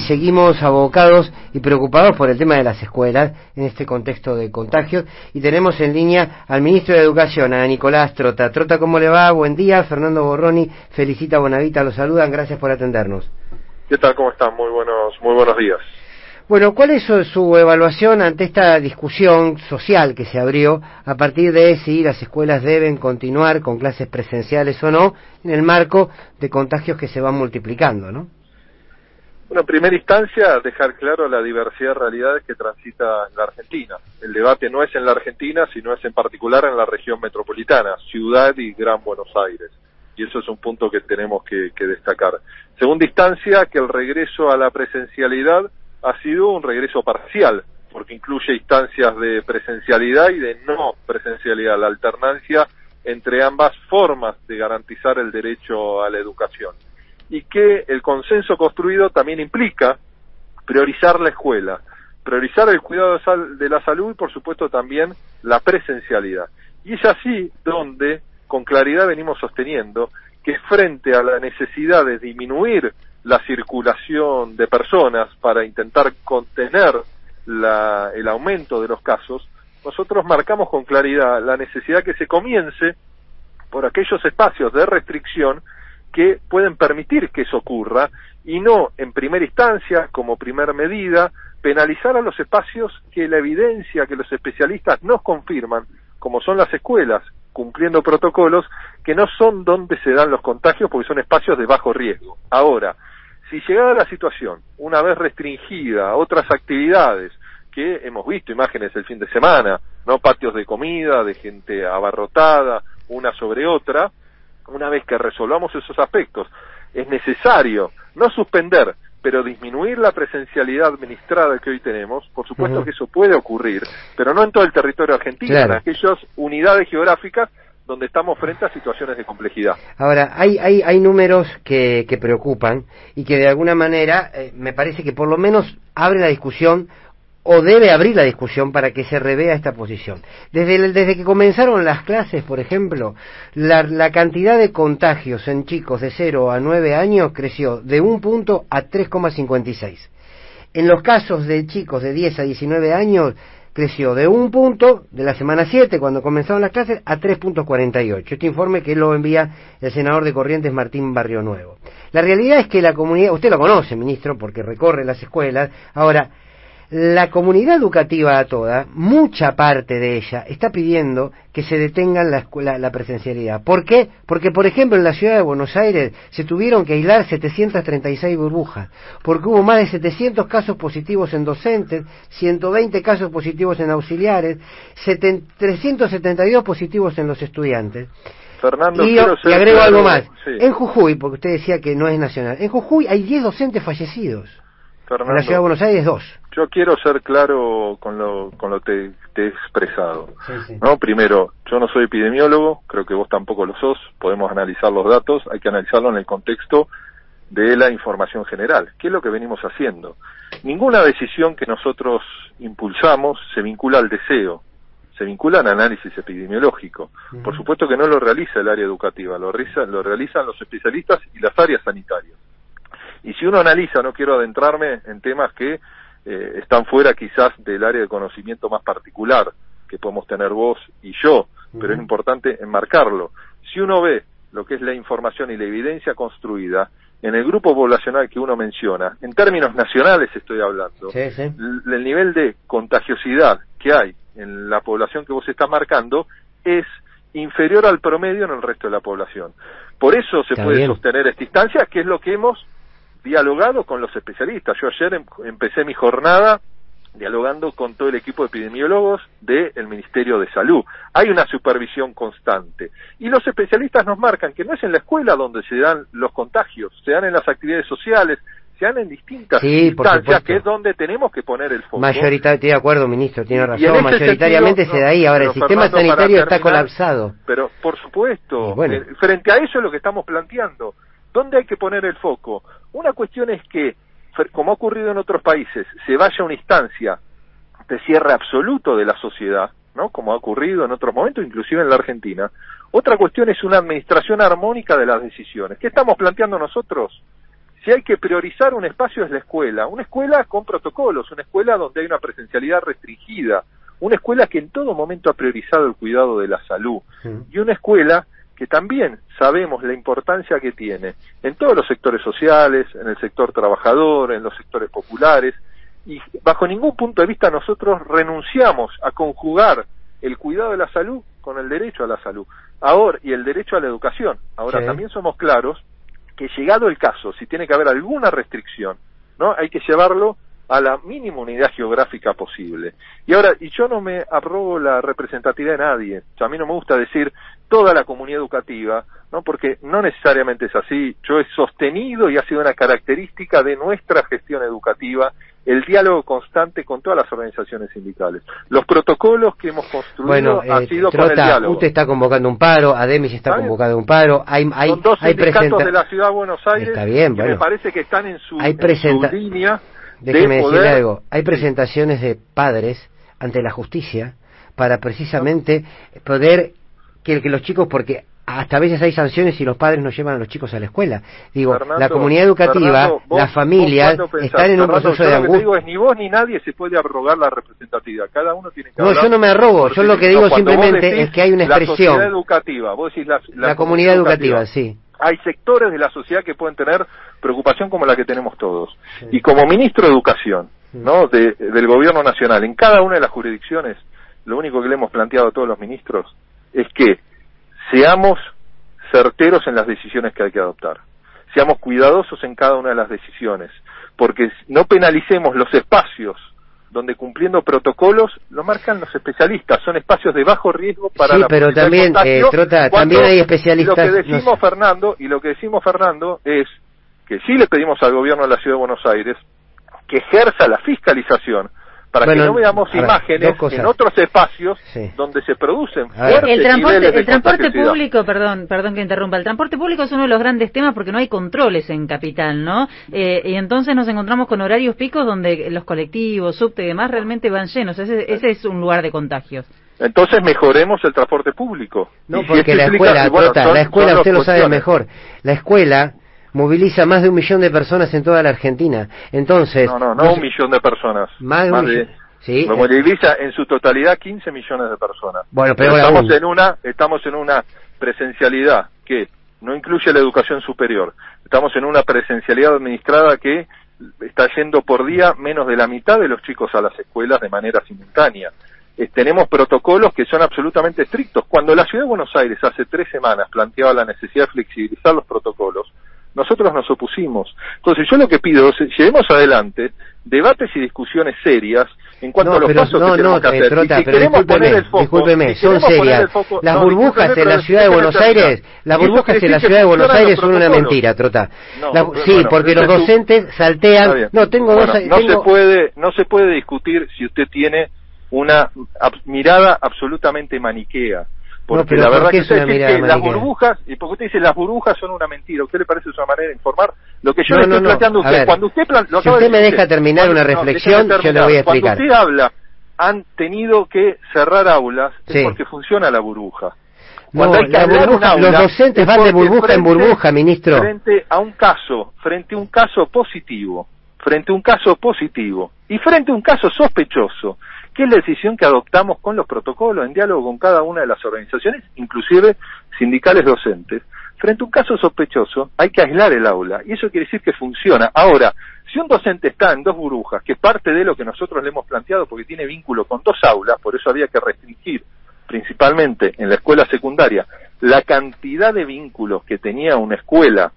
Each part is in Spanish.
y seguimos abocados y preocupados por el tema de las escuelas en este contexto de contagios y tenemos en línea al ministro de Educación, a Nicolás Trota. Trota, ¿cómo le va? Buen día. Fernando Borroni, felicita a Bonavita, los saludan. Gracias por atendernos. ¿Qué tal? ¿Cómo están? Muy buenos, muy buenos días. Bueno, ¿cuál es su, evaluación ante esta discusión social que se abrió a partir de si las escuelas deben continuar con clases presenciales o no en el marco de contagios que se van multiplicando, no? Bueno, en primera instancia, dejar claro la diversidad de realidades que transita la Argentina. El debate no es en la Argentina, sino es en particular en la región metropolitana, Ciudad y Gran Buenos Aires. Y eso es un punto que tenemos que, que destacar. Segunda instancia, que el regreso a la presencialidad ha sido un regreso parcial, porque incluye instancias de presencialidad y de no presencialidad, la alternancia entre ambas formas de garantizar el derecho a la educación. Y que el consenso construido también implica priorizar la escuela, priorizar el cuidado de la salud y por supuesto también la presencialidad. Y es así donde con claridad venimos sosteniendo que frente a la necesidad de disminuir la circulación de personas para intentar contener la, el aumento de los casos, nosotros marcamos con claridad la necesidad que se comience por aquellos espacios de restricción que pueden permitir que eso ocurra y no, en primera instancia, como primera medida, penalizar a los espacios que la evidencia, que los especialistas nos confirman, como son las escuelas, cumpliendo protocolos, que no son donde se dan los contagios porque son espacios de bajo riesgo. Ahora, si llegada la situación, una vez restringida a otras actividades, que hemos visto imágenes el fin de semana, no patios de comida, de gente abarrotada, una sobre otra, una vez que resolvamos esos aspectos, es necesario no suspender, pero disminuir la presencialidad administrada que hoy tenemos, por supuesto que eso puede ocurrir, pero no en todo el territorio argentino, en aquellas unidades geográficas donde estamos frente a situaciones de complejidad. Ahora, hay, hay, hay números que, que preocupan y que de alguna manera eh, me parece que por lo menos abre la discusión o debe abrir la discusión para que se revea esta posición. Desde, desde que comenzaron las clases, por ejemplo, la, la, cantidad de contagios en chicos de 0 a 9 años creció de un punto a 3,56. En los casos de chicos de 10 a 19 años creció de un punto de la semana 7, cuando comenzaron las clases, a 3.48. Este informe que lo envía el senador de Corrientes, Martín Barrio Nuevo. La realidad es que la comunidad, usted lo conoce, ministro, porque recorre las escuelas. Ahora, la comunidad educativa a toda, mucha parte de ella, está pidiendo que se detenga la, escuela, la presencialidad. ¿Por qué? Porque, por ejemplo, en la ciudad de Buenos Aires se tuvieron que aislar 736 burbujas, porque hubo más de 700 casos positivos en docentes, 120 casos positivos en auxiliares, 372 positivos en los estudiantes. Fernando, y, y agrego algo más. En Jujuy, porque usted decía que no es nacional, en Jujuy hay 10 docentes fallecidos. en la ciudad de Buenos Aires, dos. Yo quiero ser claro con lo, con lo que te he expresado. ¿no? Primero, yo no soy epidemiólogo, creo que vos tampoco lo sos, podemos analizar los datos, hay que analizarlo en el contexto de la información general. ¿Qué es lo que venimos haciendo? Ninguna decisión que nosotros impulsamos se vincula al deseo, se vincula al análisis epidemiológico. Por supuesto que no lo realiza el área educativa, lo, realiza, lo realizan los especialistas y las áreas sanitarias. Y si uno analiza, no quiero adentrarme en temas que eh, están fuera quizás del área de conocimiento más particular que podemos tener vos y yo, pero es importante enmarcarlo. Si uno ve lo que es la información y la evidencia construida en el grupo poblacional que uno menciona, en términos nacionales estoy hablando, el nivel de contagiosidad que hay en la población que vos estás marcando es inferior al promedio en el resto de la población. Por eso se puede sostener esta instancia, que es lo que hemos dialogado con los especialistas. Yo ayer em, empecé mi jornada dialogando con todo el equipo de epidemiólogos del Ministerio de Salud. Hay una supervisión constante. Y los especialistas nos marcan que no es en la escuela donde se dan los contagios, se dan en las actividades sociales, se dan en distintas instancias, que es donde tenemos que poner el foco. Mayoritariamente, de acuerdo, ministro, tiene razón, mayoritariamente se da ahí. Ahora, el sistema sanitario está colapsado. Pero, por supuesto, eh, frente a eso es lo que estamos planteando. ¿Dónde hay que poner el foco? Una cuestión es que, como ha ocurrido en otros países, se vaya a una instancia de cierre absoluto de la sociedad, ¿no? Como ha ocurrido en otros momentos, inclusive en la Argentina. Otra cuestión es una administración armónica de las decisiones. ¿Qué estamos planteando nosotros? si hay que priorizar un espacio es la escuela, una escuela con protocolos, una escuela donde hay una presencialidad restringida, una escuela que en todo momento ha priorizado el cuidado de la salud y una escuela que también sabemos la importancia que tiene en todos los sectores sociales, en el sector trabajador, en los sectores populares, y bajo ningún punto de vista nosotros renunciamos a conjugar el cuidado de la salud con el derecho a la salud ahora y el derecho a la educación. Ahora también somos claros que llegado el caso, si tiene que haber alguna restricción, ¿no? Hay que llevarlo a la mínima unidad geográfica posible. Y ahora, y yo no me arrobo la representatividad de nadie, a mí no me gusta decir toda la comunidad educativa, ¿no? porque no necesariamente es así. Yo he sostenido y ha sido una característica de nuestra gestión educativa el diálogo constante con todas las organizaciones sindicales. Los protocolos que hemos construido bueno, han eh, sido con el diálogo. Usted está convocando un paro, Ademis está convocando un paro, hay, hay, Son dos hay sindicatos de la Ciudad de Buenos Aires está bien, que bueno. me parece que están en su, Hay en presenta- su línea Déjeme de decirle poder algo. Hay presentaciones de padres ante la justicia para precisamente poder que, que los chicos, porque hasta a veces hay sanciones si los padres no llevan a los chicos a la escuela. Digo, Fernando, la comunidad educativa, Fernando, vos- las familias están en un Fernando, proceso de lo que angustia. digo es ni vos ni nadie se puede arrogar la representatividad. Cada uno tiene que No, yo no me arrogo, yo lo que digo simplemente es que hay una La expresión. educativa, vos decís la, La, comunidad educativa, sí. Hay sectores de la sociedad que pueden tener preocupación como la que tenemos todos. Y como ministro de Educación, ¿no? De- del Gobierno Nacional, en cada una de las jurisdicciones, lo único que le hemos planteado a todos los ministros es que seamos certeros en las decisiones que hay que adoptar. Seamos cuidadosos en cada una de las decisiones, porque no penalicemos los espacios donde cumpliendo protocolos lo marcan los especialistas, son espacios de bajo riesgo para Sí, la pero también, eh, Trota, también hay especialistas- Lo que no decimos sé. Fernando y lo que decimos Fernando es que sí le pedimos al gobierno de la Ciudad de Buenos Aires que ejerza la fiscalización para Bueno, que no veamos ver, imágenes en otros espacios Sí. donde se producen fuertes El transporte, niveles de el transporte público, perdón, perdón que interrumpa, el transporte público es uno de los grandes temas porque no hay controles en capital, ¿no? Eh, y entonces nos encontramos con horarios picos donde los colectivos, subte y demás realmente van llenos. Ese, ese es un lugar de contagios. Entonces mejoremos el transporte público. No, Y porque la escuela, bueno, son- la escuela usted lo sabe mejor. La escuela moviliza más de un millón de personas en toda la Argentina. Entonces, No, no, no no un millón de personas. Más de un millón. Sí, Lo eh. moviliza en su totalidad 15 millones de personas. Bueno, pero estamos aún. en una estamos en una presencialidad que no incluye la educación superior. Estamos en una presencialidad administrada que está yendo por día menos de la mitad de los chicos a las escuelas de manera simultánea. Eh, tenemos protocolos que son absolutamente estrictos. Cuando la Ciudad de Buenos Aires hace tres semanas planteaba la necesidad de flexibilizar los protocolos, nosotros nos opusimos. Entonces yo lo que pido es llevemos adelante debates y discusiones serias en cuanto no, a los pero, pasos no, que tenemos no, que hacer. Trota, si pero queremos discúlpeme, poner el foco, discúlpeme, si son serias. foco- las burbujas en la ciudad de Buenos. Aires, las burbujas en la ciudad de Buenos Aires son una mentira, Trota. La- sí, bueno, porque los docentes saltean. No, tengo Bueno, dos. no tengo- se puede no se puede discutir si usted tiene una ab- mirada absolutamente maniquea porque pero la ¿por verdad que es usted dice que las burbujas y porque usted dice las burbujas son una mentira ¿a usted le parece una manera de informar lo que yo No, le no, estoy no. planteando a usted ver, cuando usted plan- lo si usted me decir deja terminar cuando- una no, reflexión, yo le voy a terminar. cuando explicar. usted habla han tenido que cerrar aulas es porque funciona la burbuja No, cuando hay que burbuja- aula, los docentes es van de burbuja en burbuja, ministro. Frente a un caso, frente a un caso positivo, frente a un caso positivo y frente a un caso sospechoso, que es la decisión que adoptamos con los protocolos en diálogo con cada una de las organizaciones, inclusive sindicales docentes. Frente a un caso sospechoso hay que aislar el aula y eso quiere decir que funciona. Ahora, si un docente está en dos burbujas, que es parte de lo que nosotros le hemos planteado porque tiene vínculo con dos aulas, por eso había que restringir principalmente en la escuela secundaria, la cantidad de vínculos que tenía una escuela,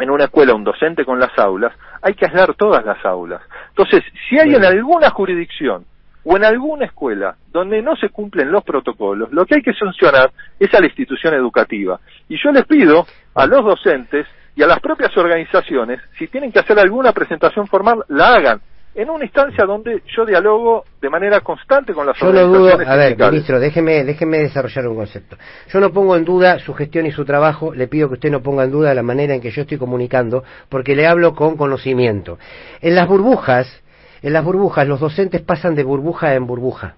en una escuela un docente con las aulas, hay que aislar todas las aulas. Entonces, si hay en alguna jurisdicción o en alguna escuela donde no se cumplen los protocolos, lo que hay que sancionar es a la institución educativa. Y yo les pido a los docentes y a las propias organizaciones, si tienen que hacer alguna presentación formal, la hagan en una instancia donde yo dialogo de manera constante con las Yo no organizaciones dudo, a ver, ministro, déjeme, déjeme desarrollar un concepto. Yo no pongo en duda su gestión y su trabajo, le pido que usted no ponga en duda la manera en que yo estoy comunicando, porque le hablo con conocimiento. En las burbujas, en las burbujas, los docentes pasan de burbuja en burbuja.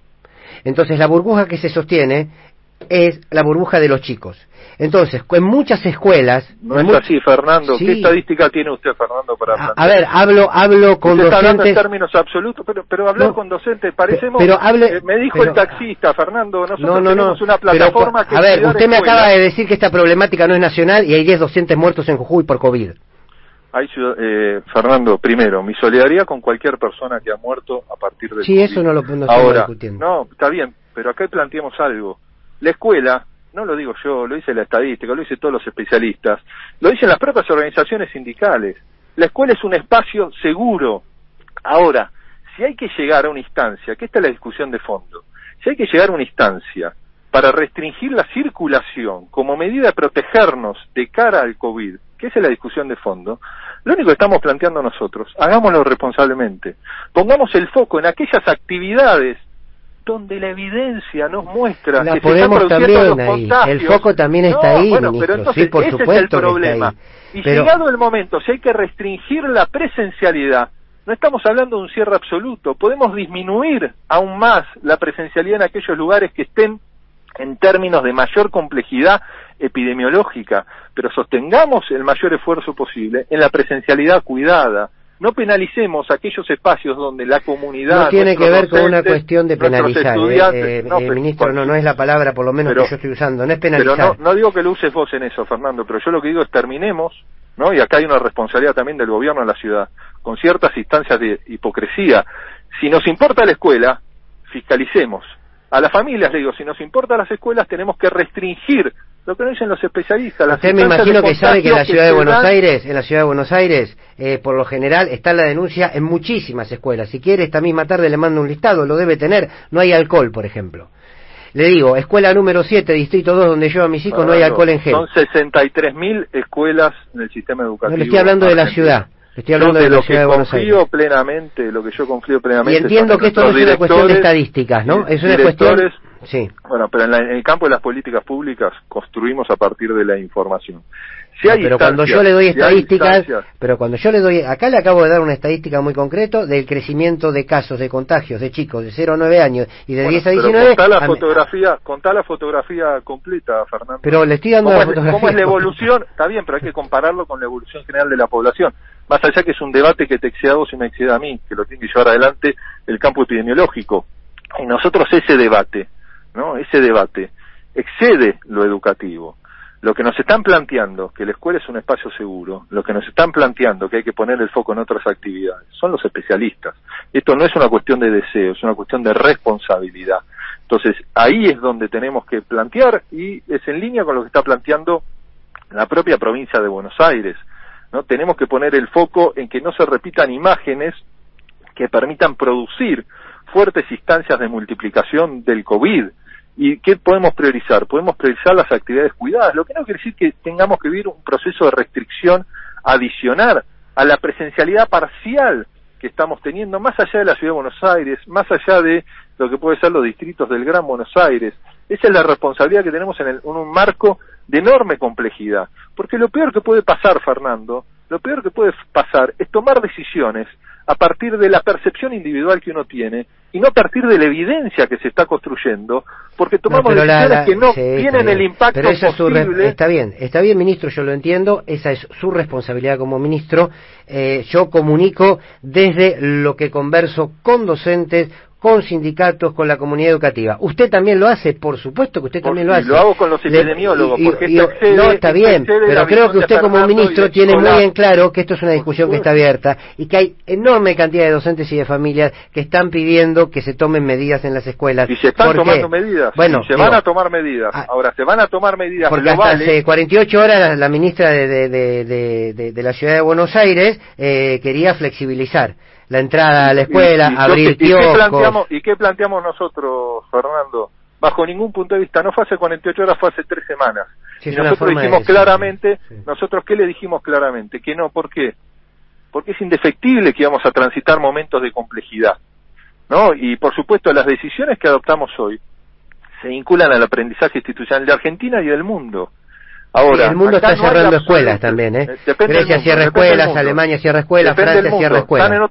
Entonces, la burbuja que se sostiene es la burbuja de los chicos. Entonces, en muchas escuelas... No es así, Fernando. ¿Qué estadística tiene usted, Fernando, para a, a ver, hablo, hablo con usted docentes... Está hablando en términos absolutos, pero, pero hablar con docentes, parecemos... Pero hable... Eh, me dijo el taxista, Fernando, nosotros no, no, tenemos una plataforma que... A ver, usted me acaba de decir que esta problemática no es nacional y hay 10 docentes muertos en Jujuy por COVID. Hay, eh, Fernando, primero, mi solidaridad con cualquier persona que ha muerto a partir de... Sí, eso no lo no Ahora, discutiendo. No, está bien, pero acá planteamos algo. La escuela no lo digo yo, lo dice la estadística, lo dicen todos los especialistas, lo dicen las propias organizaciones sindicales. La escuela es un espacio seguro. Ahora, si hay que llegar a una instancia, que esta es la discusión de fondo, si hay que llegar a una instancia para restringir la circulación como medida de protegernos de cara al COVID, que esa es la discusión de fondo, lo único que estamos planteando nosotros, hagámoslo responsablemente, pongamos el foco en aquellas actividades donde la evidencia nos muestra que se están produciendo los contagios. El foco también está ahí, bueno, pero entonces, sí, por ese es el problema. Y llegado el momento, si hay que restringir la presencialidad, no estamos hablando de un cierre absoluto, podemos disminuir aún más la presencialidad en aquellos lugares que estén en términos de mayor complejidad epidemiológica, pero sostengamos el mayor esfuerzo posible en la presencialidad cuidada, no penalicemos aquellos espacios donde la comunidad no tiene que ver con una cuestión de penalizar eh, eh, no, eh, ministro no no es la palabra por lo menos que yo estoy usando no es penalizar pero no, digo que lo uses vos en eso Fernando pero yo lo que digo es terminemos no y acá hay una responsabilidad también del gobierno de la ciudad con ciertas instancias de hipocresía. Si nos importa la escuela fiscalicemos a las familias le digo si nos importa las escuelas tenemos que restringir lo que dicen los especialistas. Usted me imagino que sabe que en la ciudad de Buenos Aires, en la ciudad de Buenos Aires, eh, por lo general está la denuncia en muchísimas escuelas. Si quiere, esta misma tarde le mando un listado, lo debe tener. No hay alcohol, por ejemplo. Le digo, escuela número 7, distrito 2, donde yo a mis hijos, no hay alcohol en gel. Son 63.000 escuelas en el sistema educativo. No le estoy hablando de la ciudad. Estoy hablando de, la ciudad de Aires. plenamente, lo que yo confío plenamente. Y entiendo que esto no es una cuestión de estadísticas, ¿no? Es una cuestión Sí. Bueno, pero en, el campo de las políticas públicas construimos a partir de la información. Si hay pero cuando yo le doy estadísticas, pero cuando yo le doy, acá le acabo de dar una estadística muy concreto del crecimiento de casos de contagios de chicos de 0 a 9 años y de 10 a 19. Contá la, fotografía, contá la fotografía completa, Fernando. Pero le estoy dando ¿Cómo, la es, fotografía ¿Cómo es la evolución? Está bien, pero hay que compararlo con la evolución general de la población. Más allá que es un debate que te exceda a vos y me exceda a mí, que lo tiene que llevar adelante el campo epidemiológico. Y nosotros ese debate ¿no? Ese debate excede lo educativo. Lo que nos están planteando, que la escuela es un espacio seguro, lo que nos están planteando, que hay que poner el foco en otras actividades, son los especialistas. Esto no es una cuestión de deseo, es una cuestión de responsabilidad. Entonces, ahí es donde tenemos que plantear y es en línea con lo que está planteando la propia provincia de Buenos Aires. ¿No? Tenemos que poner el foco en que no se repitan imágenes que permitan producir fuertes instancias de multiplicación del COVID, ¿Y qué podemos priorizar? Podemos priorizar las actividades cuidadas, lo que no quiere decir que tengamos que vivir un proceso de restricción adicional a la presencialidad parcial que estamos teniendo, más allá de la ciudad de Buenos Aires, más allá de lo que puede ser los distritos del Gran Buenos Aires. Esa es la responsabilidad que tenemos en, en un marco de enorme complejidad. Porque lo peor que puede pasar, Fernando, lo peor que puede pasar es tomar decisiones a partir de la percepción individual que uno tiene y no a partir de la evidencia que se está construyendo, porque tomamos decisiones que no tienen el impacto pero posible. está bien, está bien, ministro, yo lo entiendo, esa es su responsabilidad como ministro. Eh, yo comunico desde lo que converso con docentes, con sindicatos, con la comunidad educativa. Usted también lo hace, por supuesto que usted también lo hace. Lo hago con los epidemiólogos, porque No, está bien, pero creo que usted como ministro tiene muy en claro que esto es una discusión que está abierta y que hay enorme cantidad de docentes y de familias que están pidiendo que se tomen medidas en las escuelas. Y se están tomando medidas, bueno, se van a tomar medidas. Ah, Ahora, se van a tomar medidas Porque hasta hace 48 horas la, ministra de, de, la Ciudad de Buenos Aires eh, quería flexibilizar la entrada a la escuela, abrir ¿y, qué planteamos, ¿Y qué planteamos nosotros, Fernando? Bajo ningún punto de vista, no fue hace 48 horas, fue hace tres semanas. y nosotros dijimos claramente, nosotros qué le dijimos claramente, que no, ¿por qué? Porque es indefectible que íbamos a transitar momentos de complejidad, ¿no? Y por supuesto las decisiones que adoptamos hoy se vinculan al aprendizaje institucional de Argentina y del mundo. Ahora, el mundo está cerrando escuelas también, ¿eh? eh Grecia cierra escuelas, Alemania cierra escuelas, Francia cierra escuelas.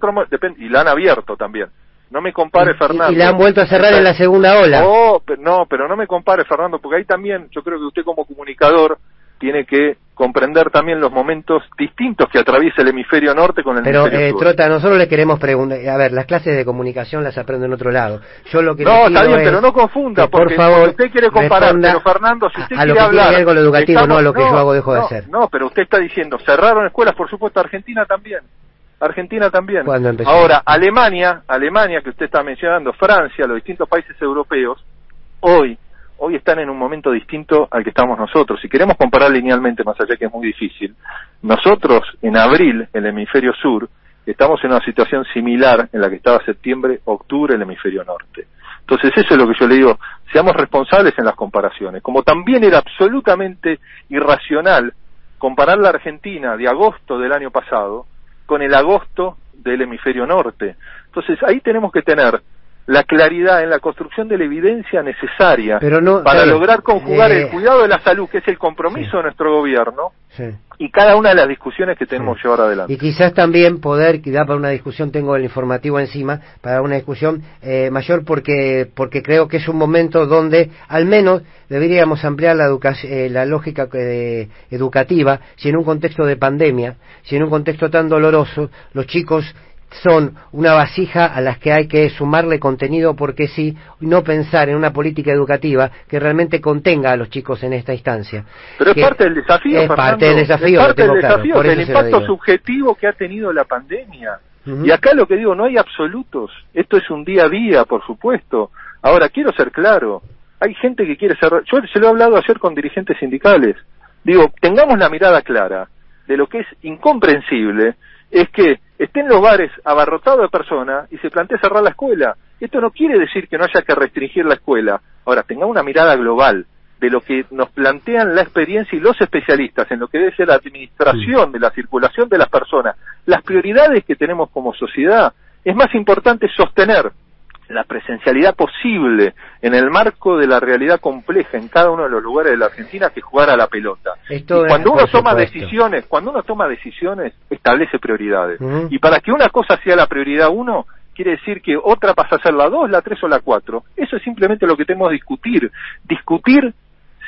y la han abierto también. No me compare, Fernando. Y, la han vuelto a cerrar en la segunda ola. Oh, no, pero no me compare, Fernando, porque ahí también yo creo que usted como comunicador tiene que comprender también los momentos distintos que atraviesa el hemisferio norte con el Pero, hemisferio eh, sur. Trota, nosotros le queremos preguntar, a ver, las clases de comunicación las aprendo en otro lado. Yo lo que No, está bien, es pero no confunda, que, por porque favor, cuando usted quiere comparar, pero Fernando, si usted a, quiere lo que hablar... tiene que ver con lo educativo, estamos- no a lo que yo hago dejo de hacer. No, pero usted está diciendo, cerraron escuelas, por supuesto, Argentina también. Argentina también. ¿Cuándo empezó? Ahora, Alemania, Alemania que usted está mencionando, Francia, los distintos países europeos, hoy, hoy están en un momento distinto al que estamos nosotros. Si queremos comparar linealmente, más allá que es muy difícil, nosotros en abril, el hemisferio sur, estamos en una situación similar en la que estaba septiembre, octubre, el hemisferio norte. Entonces eso es lo que yo le digo, seamos responsables en las comparaciones. Como también era absolutamente irracional comparar la Argentina de agosto del año pasado con el agosto del hemisferio norte. Entonces ahí tenemos que tener la claridad en la construcción de la evidencia necesaria Pero no- para lograr conjugar Eh, el cuidado de la salud, que es el compromiso sí. de nuestro gobierno, Sí. y cada una de las discusiones que tenemos Sí. llevar adelante. Y quizás también poder, que da para una discusión, tengo el informativo encima, para una discusión eh, mayor porque, porque creo que es un momento donde al menos deberíamos ampliar la, eh, la lógica eh, educativa, si en un contexto de pandemia, si en un contexto tan doloroso, los chicos son una vasija a las que hay que sumarle contenido porque sí, no pensar en una política educativa que realmente contenga a los chicos en esta instancia. Pero es parte del desafío, Es Fernando. parte del desafío, Es parte del desafío, del impacto subjetivo que ha tenido la pandemia. Y acá lo que digo, no hay absolutos. Esto es un día a día, por supuesto. Ahora, quiero ser claro. Hay gente que quiere cerrar. Yo se lo he hablado ayer con dirigentes sindicales. Digo, tengamos la mirada clara de lo que es incomprensible es que estén los bares abarrotados de personas y se plantee cerrar la escuela. Esto no quiere decir que no haya que restringir la escuela. Ahora, tengamos una mirada global de lo que nos plantean la experiencia y los especialistas en lo que debe ser la administración de la circulación de las personas, las prioridades que tenemos como sociedad, es más importante sostener la presencialidad posible en el marco de la realidad compleja en cada uno de los lugares de la Argentina que jugar a la pelota. Y cuando uno toma supuesto. decisiones, cuando uno toma decisiones, establece prioridades. Y para que una cosa sea la prioridad uno, quiere decir que otra pasa a ser la dos, la tres o la cuatro. Eso es simplemente lo que tenemos que discutir. Discutir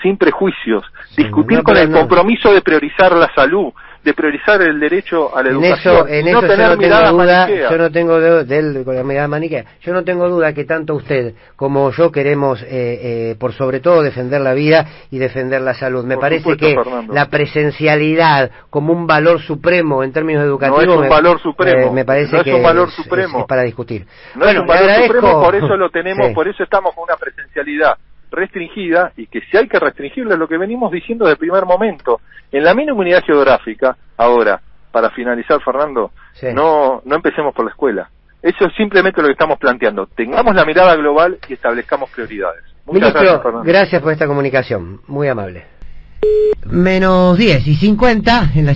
sin prejuicios, Sí, discutir no, con el no. compromiso de priorizar la salud, de priorizar el derecho a la En educación, eso, en y eso no yo tener no tengo duda, maniqueas. yo no tengo de, del- con la mirada maniquea, yo no tengo duda que tanto usted como yo queremos, eh, eh, por sobre todo, defender la vida y defender la salud. Me Por parece supuesto, que Fernando. la presencialidad como un valor supremo en términos educativos No es un me, valor supremo, eh, me parece no es que un valor es- supremo. es para discutir. No bueno, es un valor supremo, por eso lo tenemos, Sí. por eso estamos con una presencialidad restringida y que si hay que restringirla es lo que venimos diciendo desde el primer momento. En la mínima unidad geográfica, ahora, para finalizar, Fernando, Sí. no, no empecemos por la escuela. Eso es simplemente lo que estamos planteando. Tengamos la mirada global y establezcamos prioridades. Muchas Ministro, gracias, Fernando. gracias por esta comunicación, muy amable. Menos 10 y 50 en la